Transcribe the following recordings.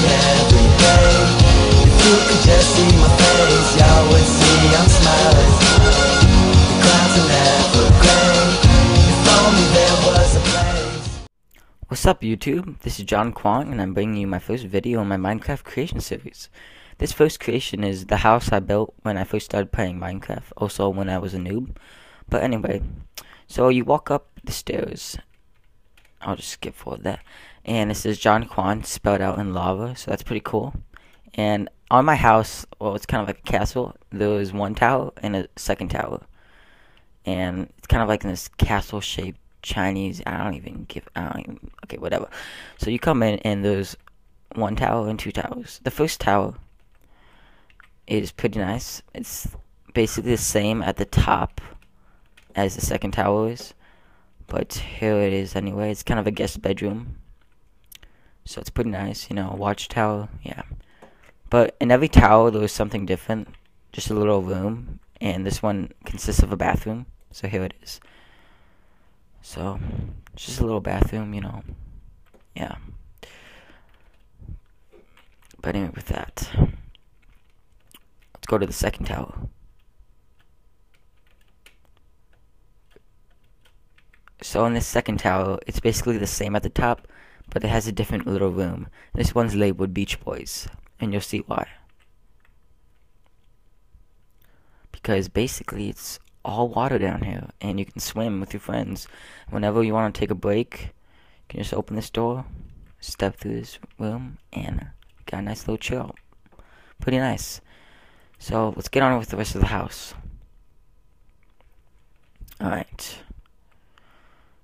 there What's up YouTube? This is John Kwann and I'm bringing you my first video in my Minecraft creation series. This first creation is the house I built when I first started playing Minecraft, also when I was a noob. But anyway, so you walk up the stairs. I'll just skip forward that. And it says John Kwann spelled out in lava, so that's pretty cool. And on my house, well, it's kind of like a castle. There was one tower and a second tower. And it's kind of like in this castle shaped Chinese. I don't even give. I don't even. Okay, whatever. So you come in and there's one tower and two towers. The first tower is pretty nice. It's basically the same at the top as the second tower is, but here it is anyway. It's kind of a guest bedroom, so it's pretty nice. You know, watchtower. Yeah, but in every tower there was something different. Just a little room, and this one consists of a bathroom. So here it is. So, just a little bathroom, you know. Yeah. But anyway, with that, let's go to the second tower. So in this second tower, it's basically the same at the top, but it has a different little room. This one's labeled Beach Boys, and you'll see why. Because basically it's all water down here, and you can swim with your friends. Whenever you want to take a break, you can just open this door, step through this room, and got a nice little chill. Pretty nice. So let's get on with the rest of the house. Alright.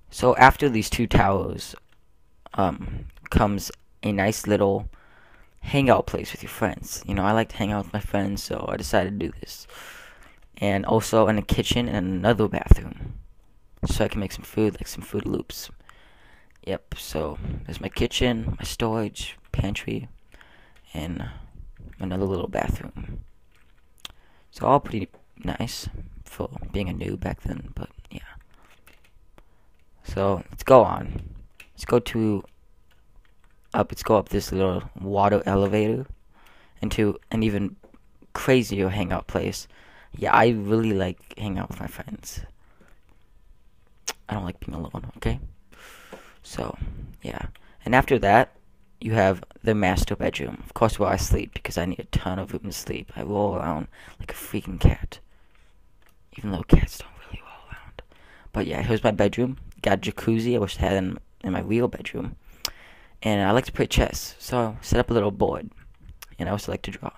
So after these two towers, um, comes a nice little hangout place with your friends. You know, I like to hang out with my friends, so I decided to do this and also in a kitchen and another bathroom so I can make some food like some Froot Loops. Yep, so there's my kitchen, my storage, pantry, and another little bathroom. So all pretty nice for being a noob back then, but yeah. So let's go on. Let's go to up. Let's go up this little water elevator into an even crazier hangout place yeah, I really like hanging out with my friends. I don't like being alone, okay? So, yeah. And after that, you have the master bedroom. Of course, where I sleep because I need a ton of room to sleep. I roll around like a freaking cat. Even though cats don't really roll around. But yeah, here's my bedroom. Got jacuzzi. I wish I had in, in my real bedroom. And I like to play chess. So, I set up a little board. And I also like to draw.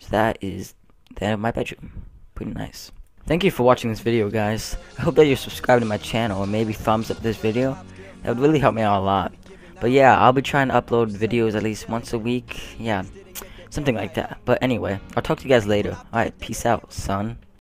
So that is the my bedroom. Pretty nice. Thank you for watching this video, guys. I hope that you're subscribed to my channel and maybe thumbs up this video. That would really help me out a lot. But yeah, I'll be trying to upload videos at least once a week. Yeah, something like that. But anyway, I'll talk to you guys later. Alright, peace out, son.